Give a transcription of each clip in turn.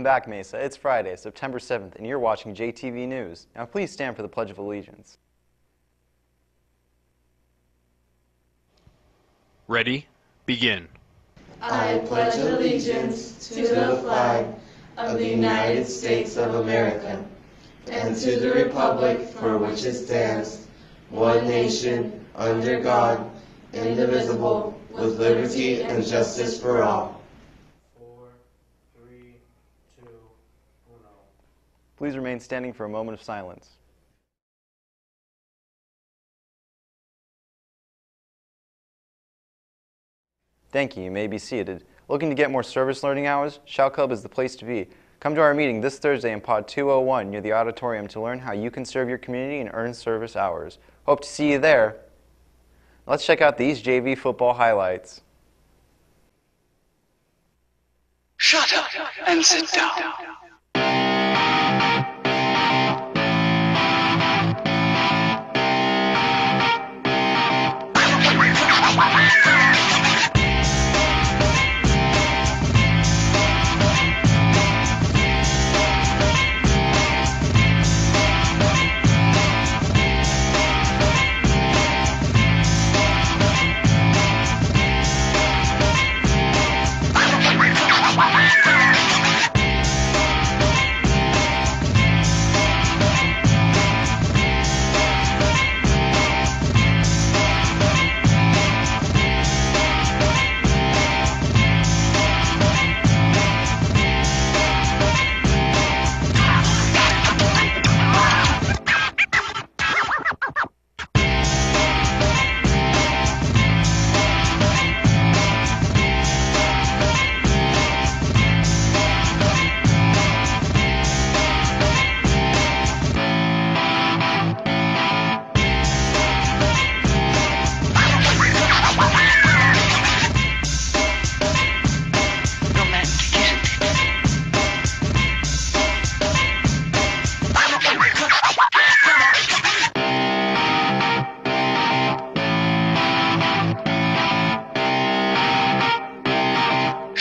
Welcome back, Mesa. It's Friday, September 7th, and you're watching JTV News. Now please stand for the Pledge of Allegiance. Ready? Begin. I pledge allegiance to the flag of the United States of America and to the republic for which it stands, one nation, under God, indivisible, with liberty and justice for all. Please remain standing for a moment of silence. Thank you. You may be seated. Looking to get more service learning hours? Shout Club is the place to be. Come to our meeting this Thursday in Pod 201 near the auditorium to learn how you can serve your community and earn service hours. Hope to see you there. Let's check out these JV football highlights. Shut up and sit down.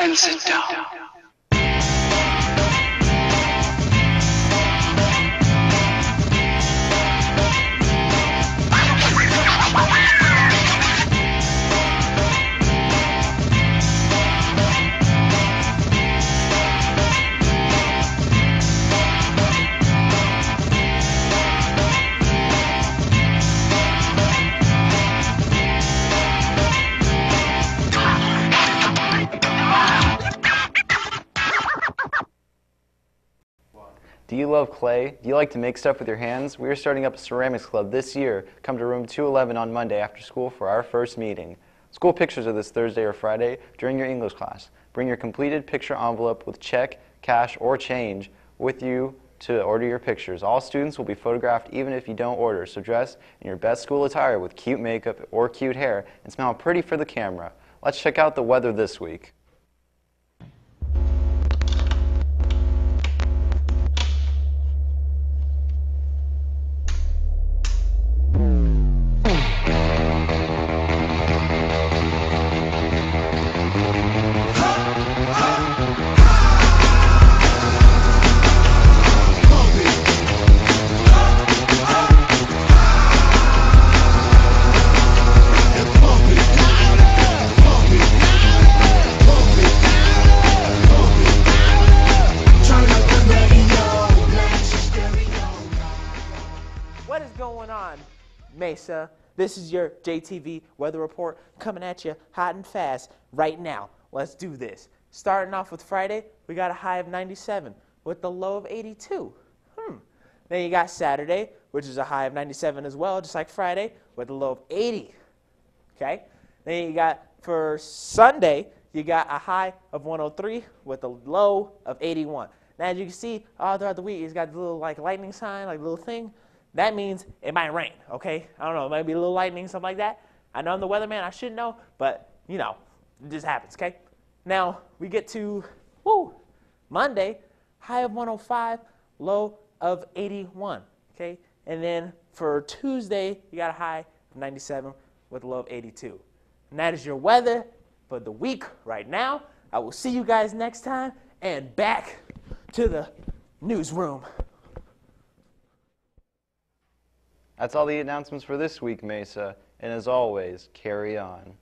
And sit down. Do you love clay? Do you like to make stuff with your hands? We are starting up a ceramics club this year. Come to room 211 on Monday after school for our first meeting. School pictures are this Thursday or Friday during your English class. Bring your completed picture envelope with check, cash, or change with you to order your pictures. All students will be photographed even if you don't order, so dress in your best school attire with cute makeup or cute hair and smile pretty for the camera. Let's check out the weather this week. Mesa. This is your JTV weather report coming at you hot and fast right now. Let's do this. Starting off with Friday, we got a high of 97 with the low of 82. Hmm. Then you got Saturday, which is a high of 97 as well, just like Friday, with a low of 80. Okay? Then you got for Sunday, you got a high of 103 with a low of 81. Now, as you can see, all throughout the week, it's got the little like lightning sign, like little thing. That means it might rain, okay? I don't know, it might be a little lightning, something like that. I know I'm the weatherman, I should know, but you know, it just happens, okay? Now, we get to, woo, Monday, high of 105, low of 81, okay? And then for Tuesday, you got a high of 97 with a low of 82. And that is your weather for the week right now. I will see you guys next time and back to the newsroom. That's all the announcements for this week, Mesa. And as always, carry on.